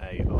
A R.